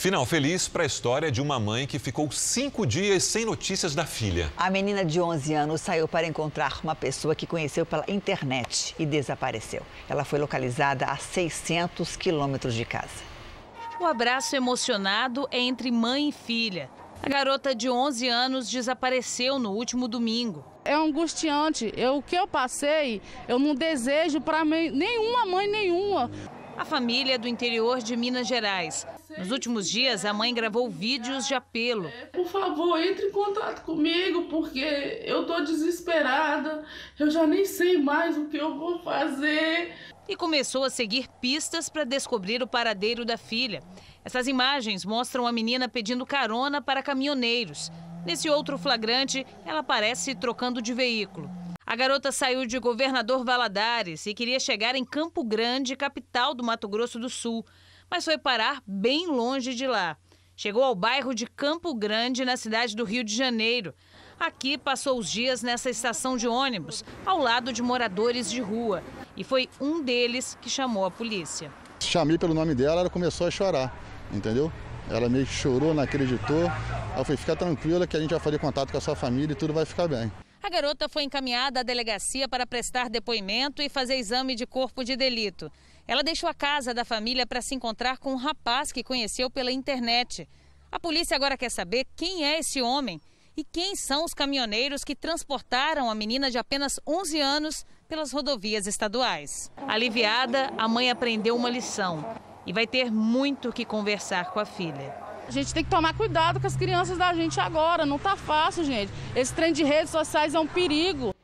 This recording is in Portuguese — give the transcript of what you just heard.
Final feliz para a história de uma mãe que ficou cinco dias sem notícias da filha. A menina de 11 anos saiu para encontrar uma pessoa que conheceu pela internet e desapareceu. Ela foi localizada a 600 quilômetros de casa. O abraço emocionado é entre mãe e filha. A garota de 11 anos desapareceu no último domingo. É angustiante. Eu, o que eu passei, eu não desejo para nenhuma mãe nenhuma. A família é do interior de Minas Gerais. Nos últimos dias, a mãe gravou vídeos de apelo. Por favor, entre em contato comigo, porque eu tô desesperada. Eu já nem sei mais o que eu vou fazer. E começou a seguir pistas para descobrir o paradeiro da filha. Essas imagens mostram a menina pedindo carona para caminhoneiros. Nesse outro flagrante, ela aparece trocando de veículo. A garota saiu de Governador Valadares e queria chegar em Campo Grande, capital do Mato Grosso do Sul, mas foi parar bem longe de lá. Chegou ao bairro de Campo Grande, na cidade do Rio de Janeiro. Aqui passou os dias nessa estação de ônibus, ao lado de moradores de rua. E foi um deles que chamou a polícia. Chamei pelo nome dela, ela começou a chorar, entendeu? Ela meio que chorou, não acreditou. Aí eu falei, fica tranquila que a gente vai fazer contato com a sua família e tudo vai ficar bem. A garota foi encaminhada à delegacia para prestar depoimento e fazer exame de corpo de delito. Ela deixou a casa da família para se encontrar com um rapaz que conheceu pela internet. A polícia agora quer saber quem é esse homem e quem são os caminhoneiros que transportaram a menina de apenas 11 anos pelas rodovias estaduais. Aliviada, a mãe aprendeu uma lição e vai ter muito que conversar com a filha. A gente tem que tomar cuidado com as crianças da gente agora, não tá fácil, gente. Esse trem de redes sociais é um perigo.